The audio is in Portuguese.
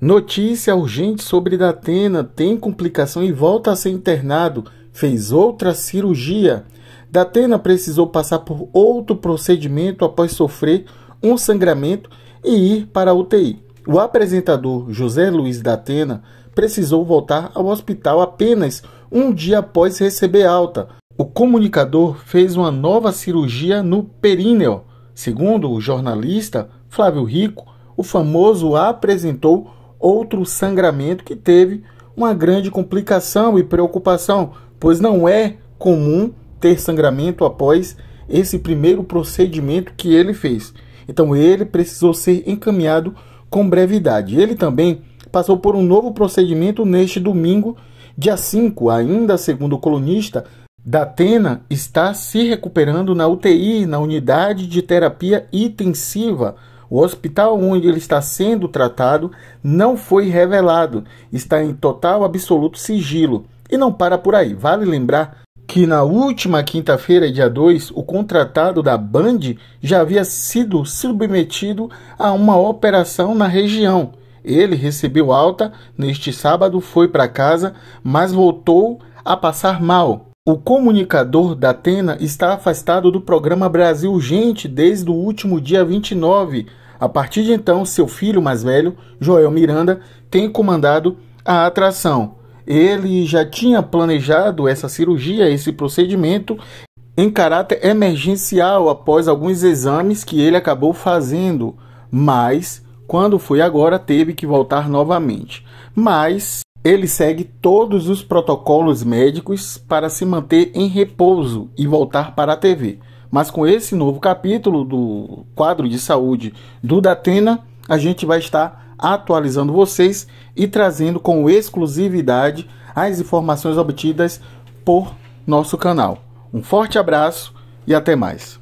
Notícia urgente sobre Datena tem complicação e volta a ser internado. Fez outra cirurgia. Datena precisou passar por outro procedimento após sofrer um sangramento e ir para a UTI. O apresentador José Luiz Datena precisou voltar ao hospital apenas um dia após receber alta. O comunicador fez uma nova cirurgia no períneo. Segundo o jornalista Flávio Rico, o famoso apresentou outro sangramento que teve uma grande complicação e preocupação, pois não é comum ter sangramento após esse primeiro procedimento que ele fez. Então ele precisou ser encaminhado com brevidade. Ele também passou por um novo procedimento neste domingo, dia 5, ainda segundo o colunista, Datena está se recuperando na UTI, na unidade de terapia intensiva o hospital onde ele está sendo tratado não foi revelado, está em total absoluto sigilo. E não para por aí. Vale lembrar que na última quinta-feira, dia 2, o contratado da Band já havia sido submetido a uma operação na região. Ele recebeu alta neste sábado, foi para casa, mas voltou a passar mal. O comunicador da Atena está afastado do programa Brasil Urgente desde o último dia 29 a partir de então, seu filho mais velho, Joel Miranda, tem comandado a atração. Ele já tinha planejado essa cirurgia, esse procedimento, em caráter emergencial após alguns exames que ele acabou fazendo, mas quando foi agora teve que voltar novamente. Mas ele segue todos os protocolos médicos para se manter em repouso e voltar para a TV. Mas com esse novo capítulo do quadro de saúde do Datena, a gente vai estar atualizando vocês e trazendo com exclusividade as informações obtidas por nosso canal. Um forte abraço e até mais.